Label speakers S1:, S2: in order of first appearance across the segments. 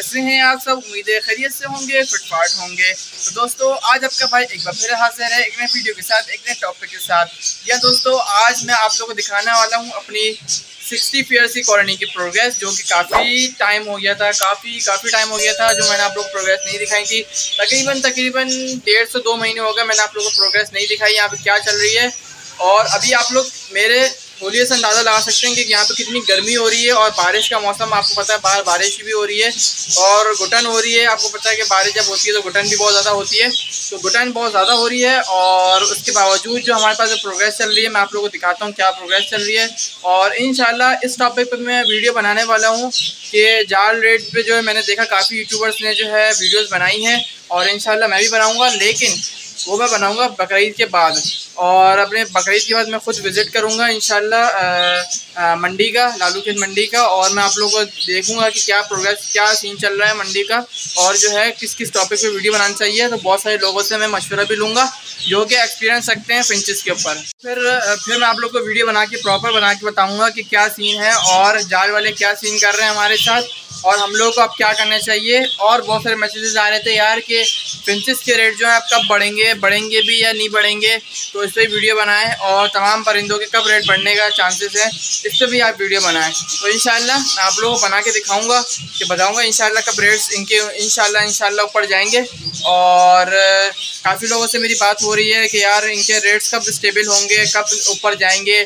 S1: कैसे हैं आप सब? उम्मीदें खैरियत से होंगे, फिटफाट होंगे। तो दोस्तों, आज आपका भाई एक बार फिर हाजिर है एक नए वीडियो के साथ, एक नए टॉपिक के साथ। या दोस्तों, आज मैं आप लोगों को दिखाने वाला हूँ अपनी सिक्सटी फेयर सी कॉलोनी की प्रोग्रेस जो कि काफ़ी टाइम हो गया था, काफ़ी काफ़ी टाइम हो गया था, जो मैंने आप लोग प्रोग्रेस नहीं दिखाई थी। तकरीबन तकरीबन डेढ़ से दो महीने हो गए मैंने आप लोगों को प्रोग्रेस नहीं दिखाई, यहाँ पे क्या चल रही है? और अभी आप लोग मेरे होलिये से अंदाज़ा लगा सकते हैं कि यहाँ पे कितनी गर्मी हो रही है और बारिश का मौसम, आपको पता है, बाहर बारिश भी हो रही है और घुटन हो रही है। आपको पता है कि बारिश जब होती है तो घुटन भी बहुत ज़्यादा होती है। तो घुटन बहुत ज़्यादा हो रही है और उसके बावजूद जो हमारे पास जो प्रोग्रेस चल रही है, मैं आप लोगों को दिखाता हूँ क्या प्रोग्रेस चल रही है। और इन इस टॉपिक पर मैं वीडियो बनाने वाला हूँ कि जाल रेट पर जो है, मैंने देखा काफ़ी यूट्यूबर्स ने जो है वीडियोज़ बनाई हैं और इन मैं भी बनाऊँगा, लेकिन वो मैं बनाऊँगा बकरीद के बाद। और अपने बकरीद के बाद मैं खुद विज़िट करूँगा इन मंडी का, लालू खेत मंडी का, और मैं आप लोगों को देखूँगा कि क्या प्रोग्रेस क्या सीन चल रहा है मंडी का, और जो है किस किस टॉपिक पे वीडियो बनानी चाहिए तो बहुत सारे लोगों से मैं मशवरा भी लूँगा, जो कि एक्सपीरियंस रखते हैं फिंचज़ के ऊपर। फिर फिर मैं आप लोग को वीडियो बना के प्रॉपर बना के बताऊँगा कि क्या सीन है, और जाल वाले क्या सीन कर रहे हैं हमारे साथ और हम लोग को अब क्या करना चाहिए? और बहुत सारे मैसेजेस आ रहे थे यार कि प्रिंसेस के रेट जो है आप कब बढ़ेंगे? बढ़ेंगे भी या नहीं बढ़ेंगे? तो इस पर वीडियो बनाएँ और तमाम परिंदों के कब रेट बढ़ने का चांसेस है, इस पर भी आप वीडियो बनाएँ। तो इन मैं आप लोगों को बना के दिखाऊँगा कि बताऊँगा इन कब रेट्स इनके इन इंशाल्लाह ऊपर जाएँगे। और काफ़ी लोगों से मेरी बात हो रही है कि यार इनके रेट्स कब स्टेबल होंगे, कब ऊपर जाएँगे?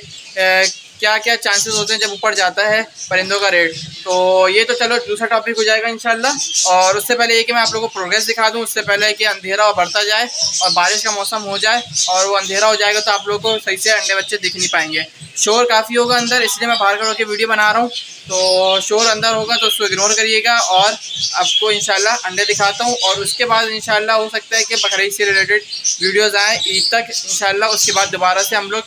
S1: क्या क्या चांसेस होते हैं जब ऊपर जाता है परिंदों का रेट तो ये तो चलो, दूसरा टॉपिक हो जाएगा इंशाल्लाह। और उससे पहले ये कि मैं आप लोगों को प्रोग्रेस दिखा दूँ, उससे पहले कि अंधेरा बढ़ता जाए और बारिश का मौसम हो जाए और वो अंधेरा हो जाएगा तो आप लोगों को सही से अंडे बच्चे दिख नहीं पाएँगे। शोर काफ़ी होगा अंदर, इसलिए मैं बाहर करके वीडियो बना रहा हूँ। तो शोर अंदर होगा तो उसको इग्नोर करिएगा और आपको इंशाल्लाह अंडे दिखाता हूँ। और उसके बाद इंशाल्लाह हो सकता है कि बकरीद से रिलेटेड वीडियोज़ आएँ। ईद तक इंशाल्लाह, उसके बाद दोबारा से हम लोग,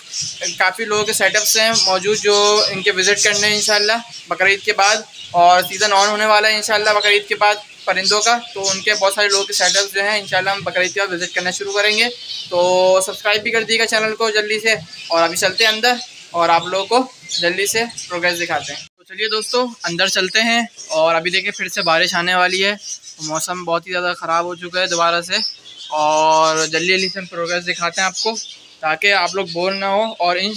S1: काफ़ी लोगों के सेटअप्स हैं, मौजूद जो इनके विज़िट करने हैं इंशाल्लाह, बकरीद के बाद, और सीज़न ऑन होने वाला है इंशाल्लाह बकरीद के बाद परिंदों का। तो उनके बहुत सारे लोगों के सेटअप जो हैं, इंशाल्लाह हम बकरीद के बाद विज़िट करना शुरू करेंगे। तो सब्सक्राइब भी कर दिएगा चैनल को जल्दी से, और अभी चलते हैं अंदर, और आप लोगों को जल्दी से प्रोग्रेस दिखाते हैं। तो चलिए दोस्तों, अंदर चलते हैं, और अभी देखिए फिर से बारिश आने वाली है। मौसम बहुत ही ज़्यादा ख़राब हो चुका है दोबारा से, और जल्दी जल्दी से हम प्रोग्रेस दिखाते हैं आपको। ताकि आप लोग बोर ना हो और इन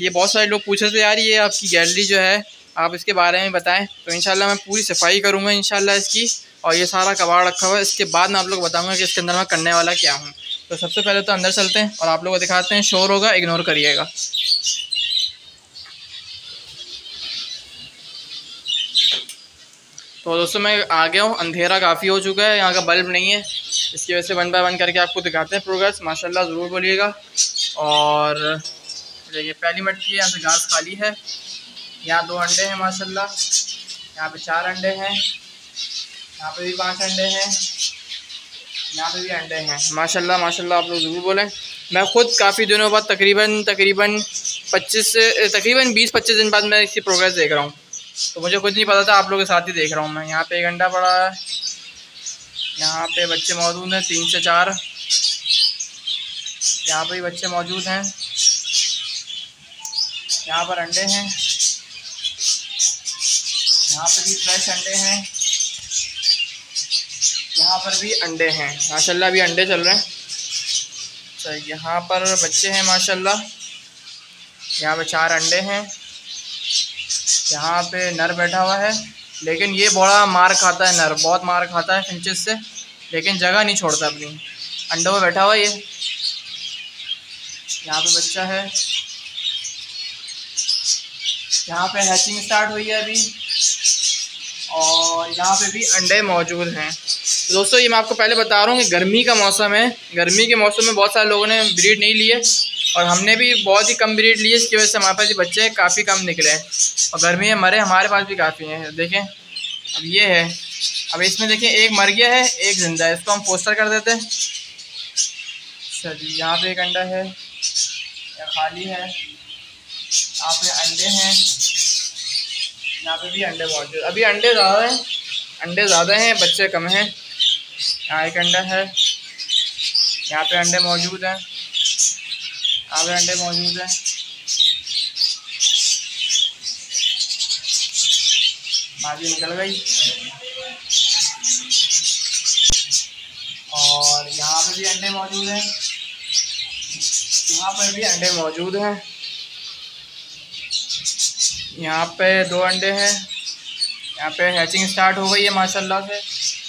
S1: ये बहुत सारे लोग पूछे थे, यार ये आपकी गैलरी जो है, आप इसके बारे में बताएँ। तो इंशाल्लाह मैं पूरी सफ़ाई करूँगा इन इसकी और ये सारा कबाड़ रखा हुआ है। इसके बाद मैं आप लोग बताऊँगा कि इसके अंदर मैं करने वाला क्या हूँ। तो सबसे पहले तो अंदर चलते हैं और आप लोग को दिखाते हैं। शोर होगा इग्नोर करिएगा। तो दोस्तों, मैं आ गया हूँ। अंधेरा काफ़ी हो चुका है, यहाँ का बल्ब नहीं है। इसकी वजह से वन बाय वन करके आपको दिखाते हैं प्रोग्रेस माशाल्लाह, ज़रूर बोलिएगा। और देखिए, पहली मटकी यहाँ से घास खाली है। यहाँ दो अंडे हैं, माशाल्लाह। यहाँ पे चार अंडे हैं। यहाँ पे भी पाँच अंडे हैं। यहाँ पे भी अंडे हैं। माशाल्लाह माशाल्लाह, आप लोग ज़रूर बोलें। मैं ख़ुद काफ़ी दिनों बाद, तकरीबन तकरीबन पच्चीस, तकरीबन बीस पच्चीस दिन बाद मैं इसकी प्रोग्रेस देख रहा हूँ। तो मुझे कुछ नहीं पता था, आप लोगों के साथ ही देख रहा हूँ मैं। यहाँ पे एक अंडा पड़ा है। यहाँ पे बच्चे मौजूद हैं, तीन से चार। यहाँ पे भी बच्चे मौजूद हैं। यहाँ पर अंडे हैं। यहाँ पे भी फ्रेश अंडे हैं। यहाँ पर भी अंडे हैं। माशाल्लाह, अभी अंडे चल रहे हैं। अच्छा यहाँ पर बच्चे हैं, माशाल्लाह। यहाँ पे चार अंडे हैं। यहाँ पे नर बैठा हुआ है। लेकिन ये बड़ा मार खाता है नर, बहुत मार खाता है फिंचेस से, लेकिन जगह नहीं छोड़ता अपनी। अंडों में बैठा हुआ ये। यहाँ पे बच्चा है। यहाँ पे हैचिंग स्टार्ट हुई है अभी। और यहाँ पे भी अंडे मौजूद हैं। दोस्तों, ये मैं आपको पहले बता रहा हूँ कि गर्मी का मौसम है। गर्मी के मौसम में बहुत सारे लोगों ने ब्रीड नहीं लिए। और हमने भी बहुत ही कम ब्रीड लिए इसकी वजह से हमारे पास बच्चे काफ़ी कम निकले हैं। और गर्मी में मरे, हमारे पास भी काफ़ी हैं, देखें। अब ये है, अब इसमें देखें, एक मर गया है, एक ज़िंदा है, इसको हम पोस्टर कर देते हैं। चलिए, यहाँ पे एक अंडा है या खाली है। यहाँ पे अंडे हैं, यहाँ पे भी अंडे मौजूद। अभी अंडे ज़्यादा हैं, अंडे ज़्यादा हैं, बच्चे कम हैं। यहाँ एक अंडा है, यहाँ पे अंडे मौजूद हैं। सागर अंडे मौजूद है। भाजी निकल गई। और यहाँ पर भी अंडे मौजूद हैं। यहाँ पर भी अंडे मौजूद हैं। यहाँ पे दो अंडे हैं। यहाँ पे हैचिंग स्टार्ट हो गई है, माशाल्लाह से।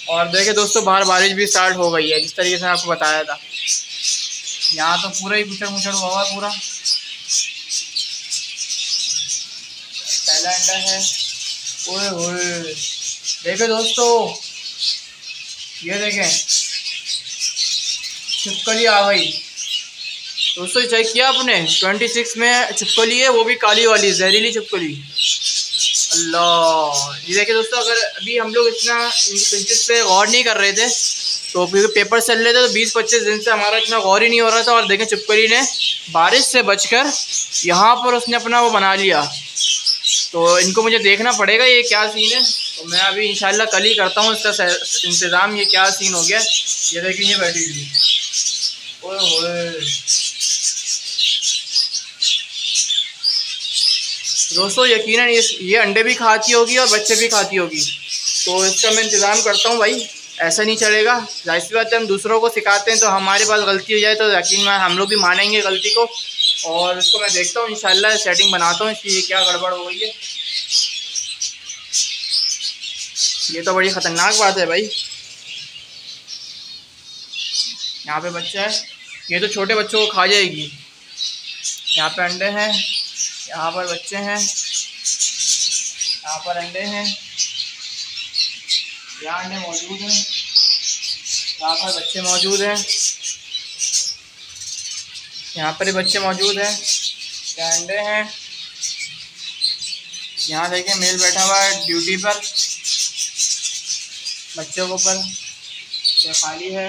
S1: और देखिए दोस्तों, बाहर बारिश भी स्टार्ट हो गई है, जिस तरीके से आपको बताया था। यहाँ तो पूरा ही कुचड़ मुचड़ हुआ है पूरा। पहला अंडा है। ओए ओए देखे दोस्तों, ये देखें। छिपकली आ गई। दोस्तों चेक किया आपने? ट्वेंटी सिक्स में छिपकली है, वो भी काली वाली, जहरीली छिपकली। अल्लाह। ये देखिए दोस्तों, अगर अभी हम लोग इतना पे गौर नहीं कर रहे थे तो क्योंकि पेपर चल रहे थे तो बीस पच्चीस दिन से हमारा इतना गौर ही नहीं हो रहा था और देखें चिपकली ने बारिश से बचकर यहाँ पर उसने अपना वो बना लिया। तो इनको मुझे देखना पड़ेगा ये क्या सीन है। तो मैं अभी इंशाल्लाह कल ही करता हूँ इसका इंतज़ाम, ये क्या सीन हो गया। ये देखिए, ये बैठी हुई दोस्तों, यकीनन ये ये अंडे भी खाती होगी और बच्चे भी खाती होगी। तो इसका मैं इंतज़ाम करता हूँ भाई। ऐसा नहीं चलेगा। ज़ाहिर सी बात है, हम दूसरों को सिखाते हैं तो हमारे पास गलती हो जाए तो यकीन में हम लोग भी मानेंगे गलती को। और इसको मैं देखता हूँ, इंशाल्लाह सेटिंग बनाता हूँ इसकी क्या गड़बड़ हो गई है। ये तो बड़ी ख़तरनाक बात है भाई। यहाँ पे बच्चा है। ये तो छोटे बच्चों को खा जाएगी। यहाँ पे अंडे हैं, यहाँ पर बच्चे हैं, यहाँ पर अंडे हैं। यहाँ अंडे मौजूद हैं। यहाँ पर बच्चे मौजूद हैं। यहाँ पर बच्चे मौजूद हैं। यहाँ अंडे हैं। यहाँ देखिए, मेल बैठा हुआ है ड्यूटी पर। बच्चों के ऊपर ये खाली है।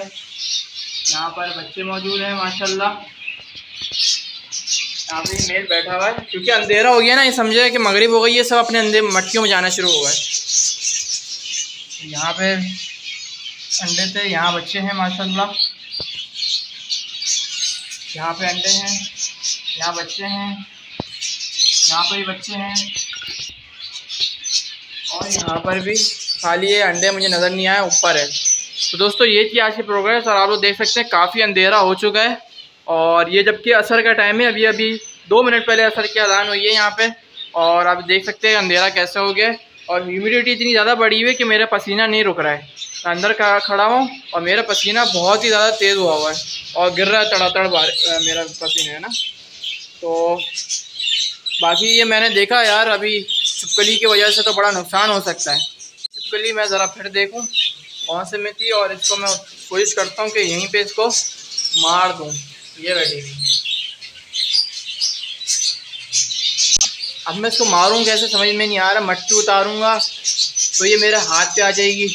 S1: यहाँ पर बच्चे मौजूद हैं, माशाल्लाह। यहाँ पे मेल बैठा हुआ है। क्योंकि अंधेरा हो गया ना, ये समझे कि मगरिब हो गई है सब अपने अंधे मटकियों में जाना शुरू हो गए। यहाँ पे अंडे थे, यहाँ बच्चे हैं, माशाल्लाह। यहाँ पे अंडे हैं, यहाँ बच्चे हैं, यहाँ पर भी बच्चे हैं। और यहाँ पर भी खाली ये अंडे मुझे नज़र नहीं आए, ऊपर है। तो दोस्तों, ये थी आज की प्रोग्रेस और आप लोग देख सकते हैं, काफ़ी अंधेरा हो चुका है। और ये जबकि असर का टाइम है अभी अभी दो मिनट पहले असर की अदान हुई है यहाँ पे। और आप देख सकते हैं अंधेरा कैसे हो गया और ह्यूमिडिटी इतनी ज़्यादा बढ़ी हुई है कि मेरा पसीना नहीं रुक रहा है। मैं अंदर का खड़ा हूँ और मेरा पसीना बहुत ही ज़्यादा तेज़ हुआ हुआ है और गिर रहा है तड़ातड़ मेरा पसीना, है ना? तो बाकी ये मैंने देखा यार, अभी छिपकली की वजह से तो बड़ा नुकसान हो सकता है। छिपकली मैं ज़रा फिर देखूँ, कौन से में और इसको मैं कोशिश करता हूँ कि यहीं पर इसको मार दूँ, ये बैठी हुई अब मैं इसको मारूँ कैसे समझ में नहीं आ रहा, मट्टी उतारूँगा तो ये मेरे हाथ पे आ जाएगी।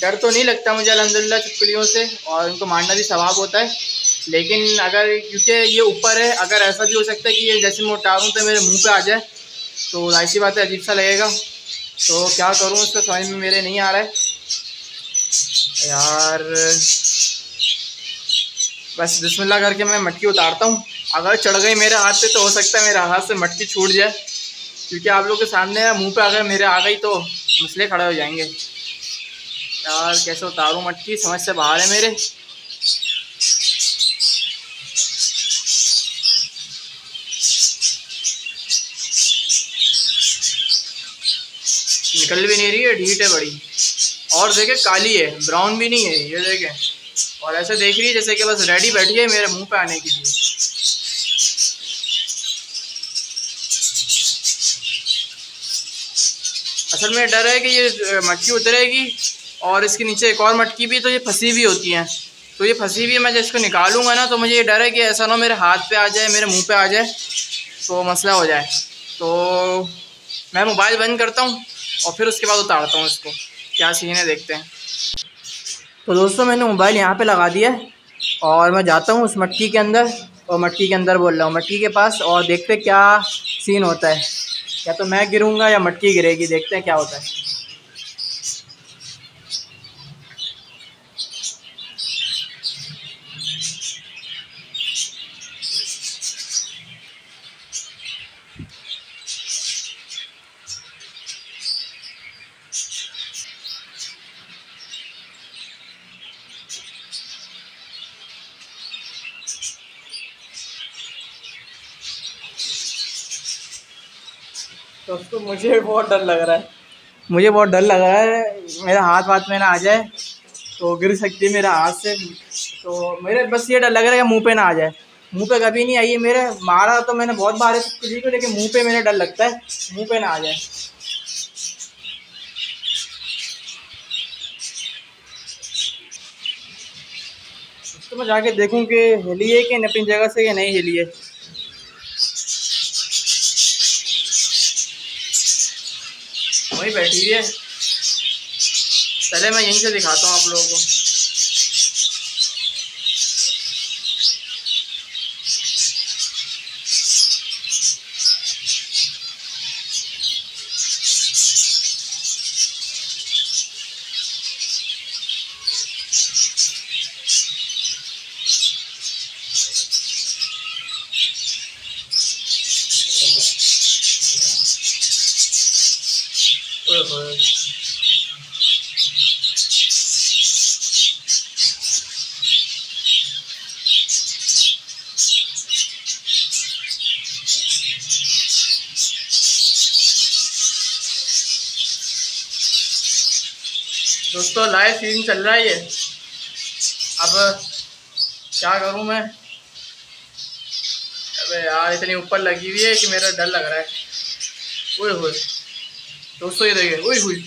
S1: डर तो नहीं लगता मुझे अलहमदिल्ला छिपकलियों से, और इनको मारना भी स्वभाव होता है। लेकिन अगर, क्योंकि ये ऊपर है, अगर ऐसा भी हो सकता है कि ये जैसे मैं उतारूँ तो मेरे मुँह पर आ जाए तो ऐसी बात है, अजीब सा लगेगा। तो क्या करूँ उसका समझ में मेरे नहीं आ रहा है। यार, बस बिस्मिल्लाह करके मैं मटकी उतारता हूँ। अगर चढ़ गई मेरे हाथ से तो हो सकता है मेरे हाथ से मटकी छूट जाए। क्योंकि आप लोग के सामने मुँह पे अगर मेरे आ गई तो मसले खड़े हो जाएँगे। यार, कैसे उतारूँ मटकी? समझ से बाहर है मेरे। निकल भी नहीं रही है ढीट है बड़ी। और देखे, काली है, ब्राउन भी नहीं है, ये देखें। और ऐसे देख रही है जैसे कि बस रेडी बैठी है मेरे मुँह पे आने के लिए। असल में डर है कि ये मटकी उतरेगी और इसके नीचे एक और मटकी भी तो ये फंसी भी होती हैं। तो ये फंसी हुई मैं जब इसको निकालूँगा ना तो मुझे ये डर है कि ऐसा ना मेरे हाथ पे आ जाए, मेरे मुँह पे आ जाए तो मसला हो जाए। तो मैं मोबाइल बंद करता हूँ और फिर उसके बाद उतारता हूँ इसको। क्या सीन है, देखते हैं। तो दोस्तों, मैंने मोबाइल यहाँ पे लगा दिया और मैं जाता हूँ उस मटकी के अंदर और मटकी के अंदर बोल रहा हूँ, मटकी के पास और देखते क्या सीन होता है। या तो मैं गिरूँगा या मटकी गिरेगी देखते हैं क्या होता है। दोस्तों मुझे बहुत डर लग रहा है। मुझे बहुत डर लग रहा है। मेरा हाथ वाथ में ना आ जाए तो गिर सकती है मेरा हाथ से। तो मेरे बस ये डर लग रहा है कि मुँह पे ना आ जाए। मुँह पे कभी नहीं आई है मेरे। मारा तो मैंने बहुत बार किसी को लेकिन मुँह पे मेरे डर लगता है, मुँह पे ना आ जाए। तो मैं जाके देखूँ कि हिली है कि अपनी जगह से या नहीं हिली है। बैठी हुई है। पहले मैं यहीं से दिखाता हूँ आप लोगों को। दोस्तों लाइव सीन चल रहा है ये। अब, क्या करूँ मैं? अबे यार, इतनी ऊपर लगी हुई है कि मेरा डर लग रहा है। ओए दोस्तों, ये देखिए, ओए हुई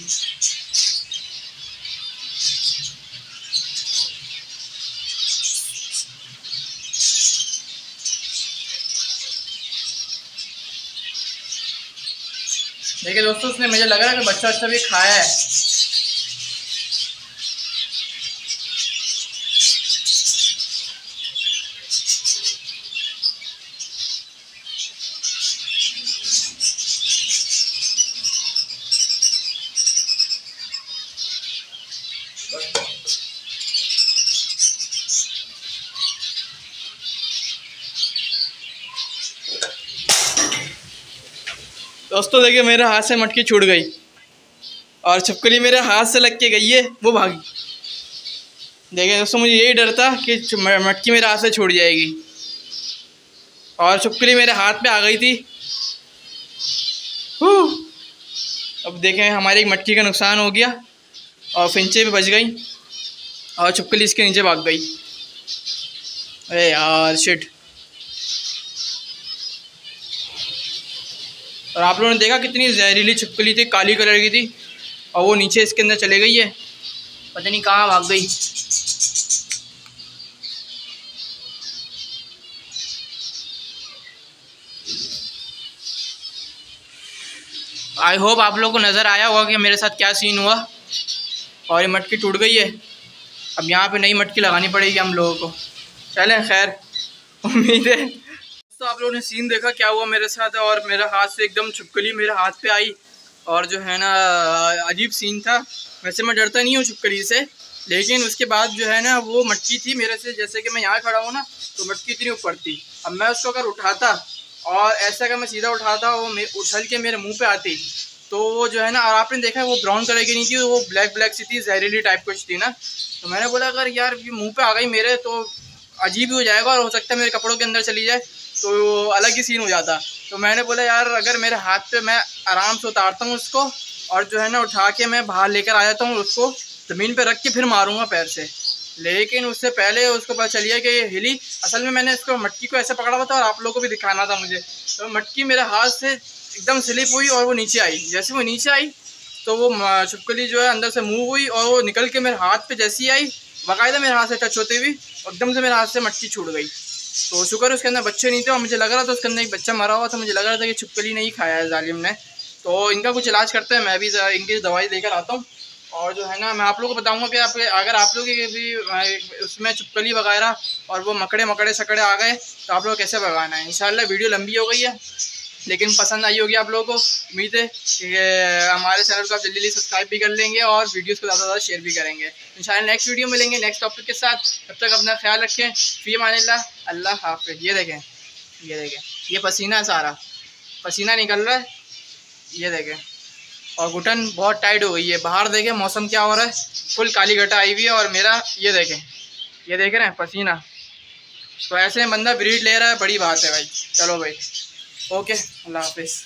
S1: देखिए दोस्तों उसने मुझे लग रहा है कि बच्चा अच्छा भी खाया है। दोस्तों, देखिए, मेरे हाथ से मटकी छूट गई। और छिपकली मेरे हाथ से लग के गई है, वो भागी। देखिए, दोस्तों, मुझे यही डर था कि मटकी मेरे हाथ से छूट जाएगी। और छिपकली मेरे हाथ पे आ गई थी। अब देखें, हमारी एक मटकी का नुकसान हो गया और फिंचे भी बच गई और छिपकली इसके नीचे भाग गई। अरे यार शिट और आप लोगों ने देखा कितनी जहरीली छिपकली थी, काली कलर की थी, और वो नीचे इसके अंदर चले गई है। पता नहीं कहाँ भाग गई। आई होप आप लोगों को नज़र आया होगा कि मेरे साथ क्या सीन हुआ। और ये मटकी टूट गई है। अब यहाँ पे नई मटकी लगानी पड़ेगी हम लोगों को। चलें, खैर, उम्मीद है तो आप लोगों ने सीन देखा, क्या हुआ मेरे साथ? और मेरा हाथ से एकदम छुपकली मेरे हाथ पे आई। और जो है ना, अजीब सीन था। वैसे मैं डरता नहीं हूँ छुपकली से, लेकिन उसके बाद जो है ना, वो मटकी थी मेरे से। जैसे कि मैं यहाँ खड़ा हूँ ना तो मटकी इतनी ऊपर थी। अब मैं उसको अगर उठाता, और ऐसा अगर मैं सीधा उठाता, वो उछल के मेरे मुँह पर आती तो वो जो है ना, और आपने देखा वो ब्राउन कलर की नहीं थी, वो ब्लैक ब्लैक सी थी जहरीली टाइप कुछ थी ना। तो मैंने बोला, अगर यार मुँह पर आ गई मेरे तो अजीब ही हो जाएगा, और हो सकता है मेरे कपड़ों के अंदर चली जाए। तो अलग ही सीन हो जाता। तो मैंने बोला, यार, अगर मेरे हाथ पे मैं आराम से उतारता हूँ उसको और जो है ना उठा के मैं बाहर लेकर आ जाता हूँ उसको, ज़मीन पे रख के फिर मारूँगा पैर से। लेकिन उससे पहले उसको पता चलिए कि ये हिली, असल में मैंने इसको मटकी को ऐसे पकड़ा हुआ था और आप लोगों को भी दिखाना था मुझे। तो मटकी मेरे हाथ से एकदम स्लिप हुई और वो नीचे आई। जैसे वो नीचे आई तो वो छुपकली जो है अंदर से मूव हुई और वो निकल के मेरे हाथ पे जैसी आई, बाकायदा मेरे हाथ से टच होती हुई एकदम से मेरे हाथ से मटकी छूट गई। तो शुक्र उसके अंदर बच्चे नहीं थे और मुझे लग रहा था उसके अंदर एक बच्चा मरा हुआ था। मुझे लग रहा था कि छुपकली नहीं खाया है जालिम ने। तो इनका कुछ इलाज करते हैं, मैं भी इनकी दवाई लेकर आता हूँ। और जो है ना, मैं आप लोगों को बताऊँगा कि आप अगर आप लोग भी उसमें चुपकली वगैरह और वो मकड़े मकड़े सकड़े आ गए तो आप लोग कैसे भगाना है? इंशाल्लाह वीडियो लंबी हो गई है। लेकिन पसंद आई होगी आप लोगों को। उम्मीद है कि हमारे चैनल को आप जल्दी जल्दी सब्सक्राइब भी कर लेंगे और वीडियोस को ज़्यादा से ज़्यादा शेयर भी करेंगे। इन नेक्स्ट वीडियो मिलेंगे नेक्स्ट टॉपिक के साथ। तब तक अपना ख्याल रखें। फ़ी मान अल्लाह। हाफ़ ये देखें। ये देखें। ये पसीना है सारा। पसीना निकल रहा है। ये देखें। और घुटन बहुत टाइट हो गई है। बाहर देखें मौसम क्या हो रहा है। फुल काली घटा आई हुई है और मेरा ये देखें। ये देख रहे हैं, पसीना। तो ऐसे बंदा ब्रीड ले रहा है। बड़ी बात है भाई। चलो भाई। ओके अल्लाह हाफिज़